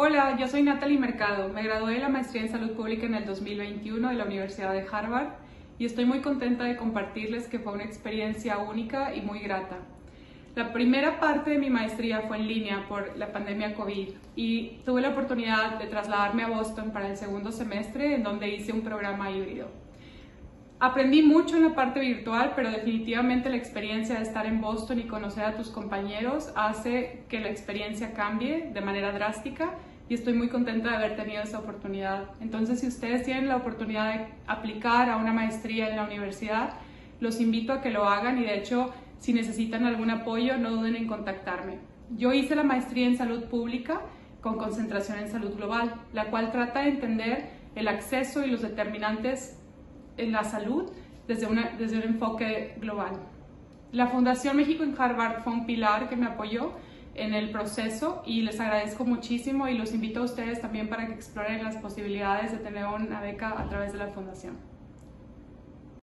Hola, yo soy Natalie Mercado. Me gradué de la maestría en salud pública en el 2021 de la Universidad de Harvard y estoy muy contenta de compartirles que fue una experiencia única y muy grata. La primera parte de mi maestría fue en línea por la pandemia COVID y tuve la oportunidad de trasladarme a Boston para el segundo semestre en donde hice un programa híbrido. Aprendí mucho en la parte virtual, pero definitivamente la experiencia de estar en Boston y conocer a tus compañeros hace que la experiencia cambie de manera drástica y estoy muy contenta de haber tenido esa oportunidad. Entonces, si ustedes tienen la oportunidad de aplicar a una maestría en la universidad, los invito a que lo hagan y de hecho, si necesitan algún apoyo, no duden en contactarme. Yo hice la maestría en salud pública con concentración en salud global, la cual trata de entender el acceso y los determinantes en la salud desde, desde un enfoque global. La Fundación México en Harvard fue un pilar que me apoyó en el proceso y les agradezco muchísimo y los invito a ustedes también para que exploren las posibilidades de tener una beca a través de la Fundación.